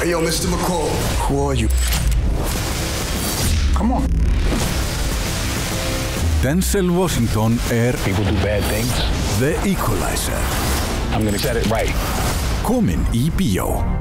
Hey, yo, Mr. McCall. Who are you? Come on. Denzel Washington er People do bad things. The Equalizer I'm gonna set it right. Komin in, bíó